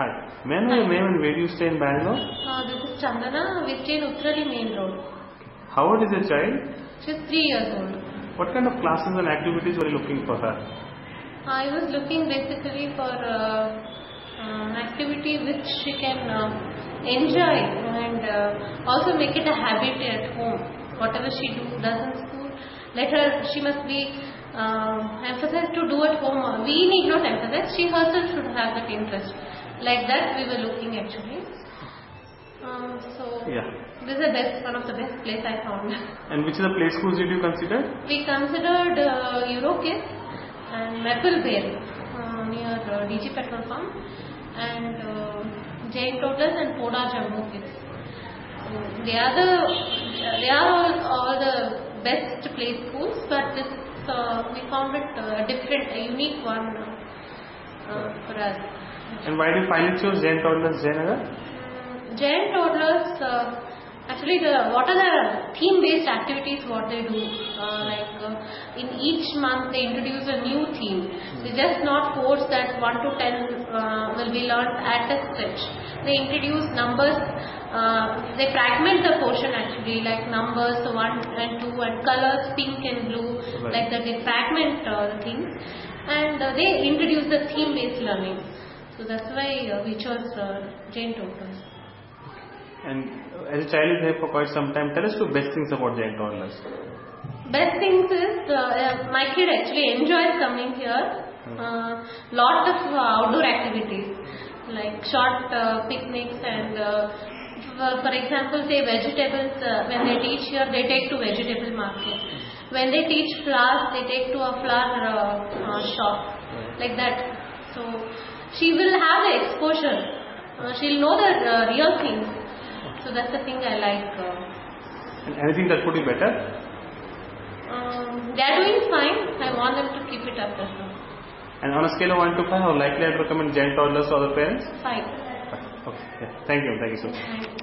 Hi. May I know your name and where do you stay in Bangalore? Uh, this is Chandana. We stay in Uttarahalli Main Road. How old is your child? She's three years old. What kind of classes and activities were you looking for her? I was looking basically for uh, an activity which she can uh, enjoy and uh, also make it a habit at home. Whatever she do, does in school, let her. She must be uh, emphasized to do at home. We need not emphasize. She herself should have that interest. Like that, we were looking actually. Um, so Yeah. this is the best, one of the best place I found. And which of the play schools did you consider? We considered uh, and Maplevale uh, near uh, DG petrol pump and uh, Jain Toddlers and Podar Jumbo Kids. So they are the they are all, all the best play schools, but this uh, we found it uh, a different, a unique one uh, for us. And why did you finally choose Jain Toddlers? Mm, Jain toddlers, uh, actually, the what are the theme-based activities? What they do, uh, like uh, in each month they introduce a new theme. They just not force that one to ten uh, will be learned at a stretch. They introduce numbers. Uh, they fragment the portion actually, like numbers one and two, and colors pink and blue, Right. like that. They fragment uh, the things, and uh, they introduce the theme-based learning. So that's why uh, we chose uh, Jain Toddlers. And as a child is here for quite some time, tell us two best things about Jain Toddlers. Best things is uh, uh, my kid actually enjoys coming here. Uh, lot of uh, outdoor activities like short uh, picnics and uh, for, for example say vegetables uh, when they teach here they take to vegetable market. When they teach flowers they take to a flower uh, uh, shop like that. So she will have the exposure. Uh, she'll know the uh, real things. So that's the thing I like. Uh, And anything that could be better? um, they are doing fine. I want them to keep it up as well. And on a scale of 1 to 5, how likely I'd recommend Jain Toddlers to other parents? Fine. Okay. Yeah. Thank you. Thank you so much. Thank you.